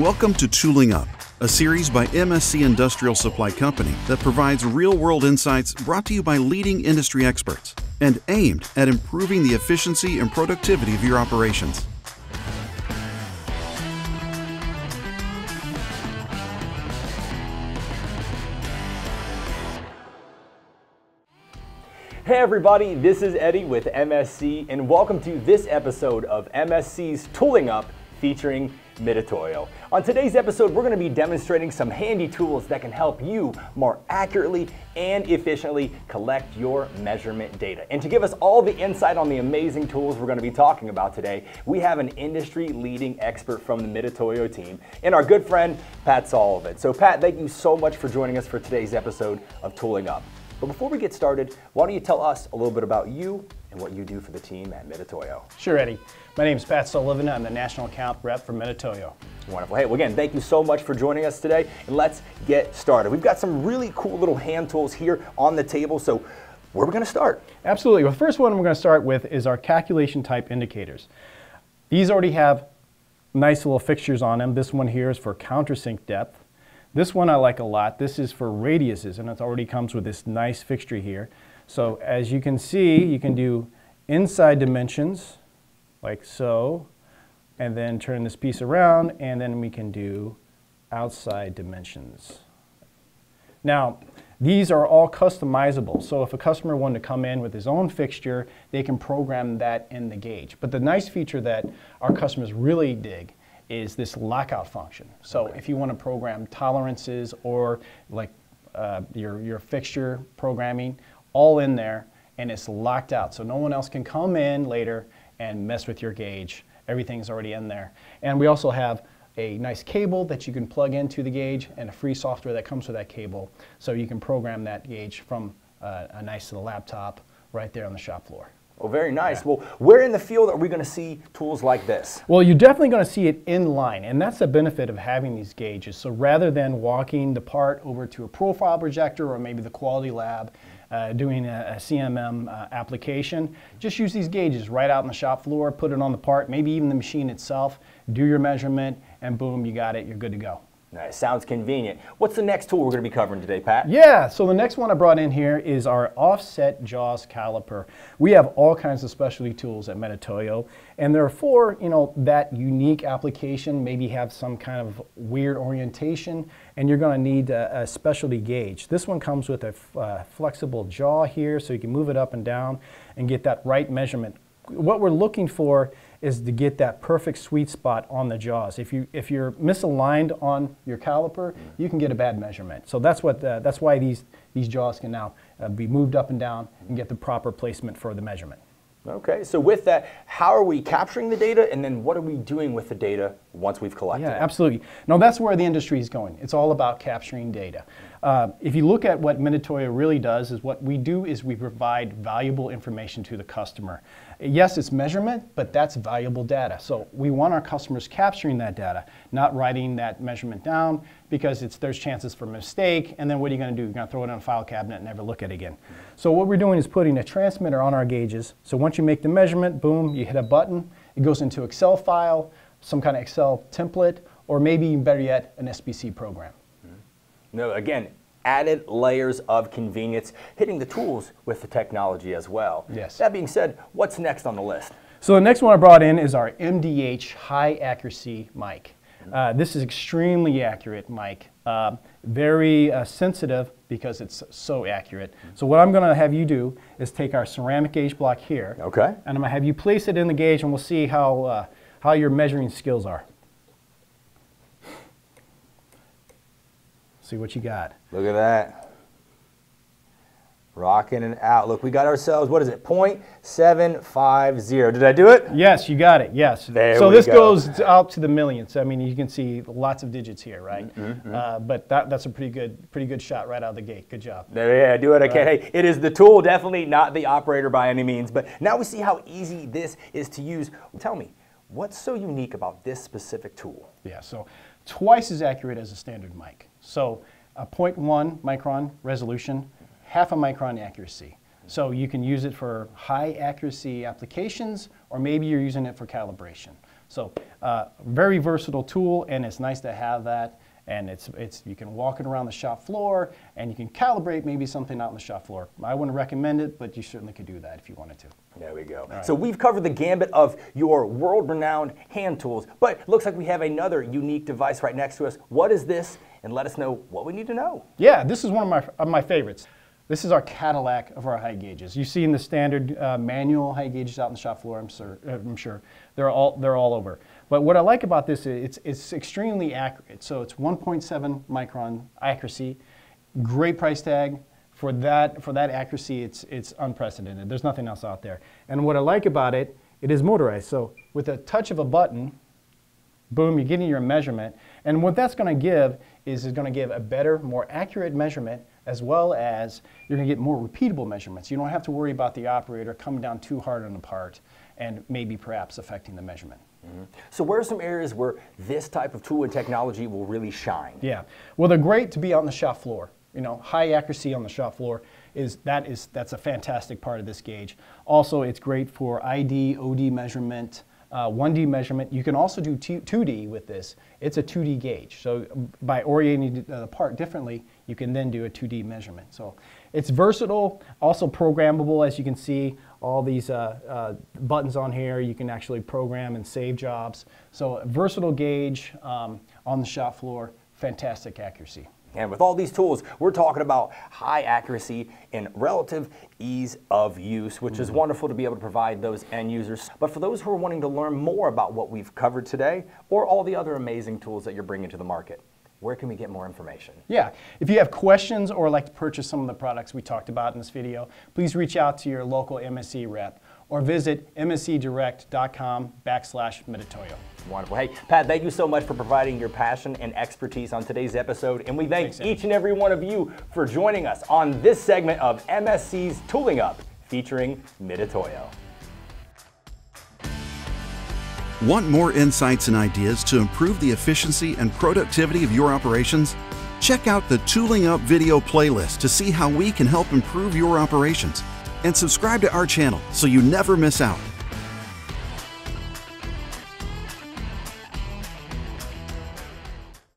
Welcome to Tooling Up, a series by MSC Industrial Supply Company that provides real world insights brought to you by leading industry experts and aimed at improving the efficiency and productivity of your operations. Hey everybody, this is Eddie with MSC and welcome to this episode of MSC's Tooling Up featuring Mitutoyo. On today's episode, we're going to be demonstrating some handy tools that can help you more accurately and efficiently collect your measurement data. And to give us all the insight on the amazing tools we're going to be talking about today, we have an industry leading expert from the Mitutoyo team and our good friend, Pat Sullivan. So Pat, thank you so much for joining us for today's episode of Tooling Up. But before we get started, why don't you tell us a little bit about you and what you do for the team at Mitutoyo? Sure, Eddie. My name is Pat Sullivan. I'm the National Account Rep for Mitutoyo. Wonderful. Hey, well, again, thank you so much for joining us today. And let's get started. We've got some really cool little hand tools here on the table. So, where are we going to start? Absolutely. Well, the first one we're going to start with is our calculation type indicators. These already have nice little fixtures on them. This one here is for countersink depth. This one I like a lot. This is for radiuses, and it already comes with this nice fixture here. So as you can see, you can do inside dimensions, like so, and then turn this piece around, and then we can do outside dimensions. Now, these are all customizable, so if a customer wanted to come in with his own fixture, they can program that in the gauge. But the nice feature that our customers really dig is this lockout function. So okay. if you want to program tolerances or like uh, your, your fixture programming, all in there, and it's locked out. So no one else can come in later and mess with your gauge. Everything's already in there. And we also have a nice cable that you can plug into the gauge and a free software that comes with that cable. So you can program that gauge from uh, a nice little laptop right there on the shop floor. Oh, very nice. Yeah. Well, where in the field are we going to see tools like this? Well, you're definitely going to see it in line, and that's the benefit of having these gauges. So rather than walking the part over to a profile projector or maybe the quality lab, uh, doing a, a CMM uh, application, just use these gauges right out on the shop floor, put it on the part, maybe even the machine itself, do your measurement, and boom, you got it, you're good to go. Nice. Sounds convenient. What's the next tool we're going to be covering today, Pat? Yeah, so the next one I brought in here is our offset jaws caliper. We have all kinds of specialty tools at Mitutoyo, and they're for, you know, that unique application, maybe have some kind of weird orientation, and you're going to need a, a specialty gauge. This one comes with a uh, flexible jaw here, so you can move it up and down and get that right measurement. What we're looking for is to get that perfect sweet spot on the jaws. If you if you're misaligned on your caliper, you can get a bad measurement. So that's what uh, that's why these these jaws can now uh, be moved up and down and get the proper placement for the measurement. Okay, so with that, how are we capturing the data and then what are we doing with the data once we've collected yeah, it? absolutely. No, that's where the industry is going. It's all about capturing data. Uh, if you look at what Mitutoyo really does, is what we do is we provide valuable information to the customer. Yes, it's measurement, but that's valuable data. So we want our customers capturing that data, not writing that measurement down because it's, there's chances for mistake. And then what are you going to do? You're going to throw it in a file cabinet and never look at it again. So what we're doing is putting a transmitter on our gauges. So once you make the measurement, boom, you hit a button. It goes into Excel file, some kind of Excel template, or maybe even better yet, an SPC program. No, again, added layers of convenience, hitting the tools with the technology as well. Yes. That being said, what's next on the list? So the next one I brought in is our MDH high accuracy mic. Uh, this is extremely accurate mic, uh, very uh, sensitive because it's so accurate. So what I'm going to have you do is take our ceramic gauge block here, okay, and I'm going to have you place it in the gauge, and we'll see how uh, how your measuring skills are. See what you got. Look at that. Rocking and out. Look, we got ourselves, what is it, 0.750. Did I do it? Yes, you got it, yes. There we go. so this go. goes out to the millions. I mean, you can see lots of digits here, right? Mm -hmm. uh, but that, that's a pretty good, pretty good shot right out of the gate. Good job. There, yeah, do it. Okay, right. hey, it is the tool, definitely not the operator by any means. But now we see how easy this is to use. Tell me, what's so unique about this specific tool? Yeah, so twice as accurate as a standard mic. So a 0.1 micron resolution, half a micron accuracy. So you can use it for high accuracy applications, or maybe you're using it for calibration. So uh, very versatile tool, and it's nice to have that. And it's, it's, you can walk it around the shop floor, and you can calibrate maybe something out on the shop floor. I wouldn't recommend it, but you certainly could do that if you wanted to. There we go. Right. So we've covered the gambit of your world-renowned hand tools, but looks like we have another unique device right next to us. What is this? And let us know what we need to know. Yeah, this is one of my, of my favorites. This is our Cadillac of our height gauges. You see in the standard uh, manual height gauges out on the shop floor, I'm, sure, I'm sure. They're all, they're all over. But what I like about this is it's, it's extremely accurate. So it's 1.7 micron accuracy, great price tag. For that, for that accuracy, it's, it's unprecedented. There's nothing else out there. And what I like about it, it is motorized. So with a touch of a button, boom, you're getting your measurement. And what that's going to give is it's going to give a better, more accurate measurement as well as you're going to get more repeatable measurements. You don't have to worry about the operator coming down too hard on a part and maybe perhaps affecting the measurement. Mm -hmm. So where are some areas where this type of tool and technology will really shine? Yeah, well they're great to be on the shop floor. You know, high accuracy on the shop floor is that is that's a fantastic part of this gauge. Also, it's great for ID, OD measurement, uh, 1D measurement. You can also do 2D with this. It's a 2D gauge. So by orienting the part differently, you can then do a 2D measurement. So it's versatile, also programmable, as you can see. All these uh, uh, buttons on here, you can actually program and save jobs. So versatile gauge um, on the shop floor, fantastic accuracy. And with all these tools, we're talking about high accuracy and relative ease of use, which mm -hmm. is mm-hmm. wonderful to be able to provide those end users. But for those who are wanting to learn more about what we've covered today or all the other amazing tools that you're bringing to the market, where can we get more information? Yeah, if you have questions or like to purchase some of the products we talked about in this video, please reach out to your local MSC rep or visit mscdirect.com backslash Mitutoyo. Wonderful. Hey, Pat, thank you so much for providing your passion and expertise on today's episode. And we thank Thanks, each and every one of you for joining us on this segment of MSC's Tooling Up featuring Mitutoyo. Want more insights and ideas to improve the efficiency and productivity of your operations? Check out the Tooling Up video playlist to see how we can help improve your operations and subscribe to our channel so you never miss out.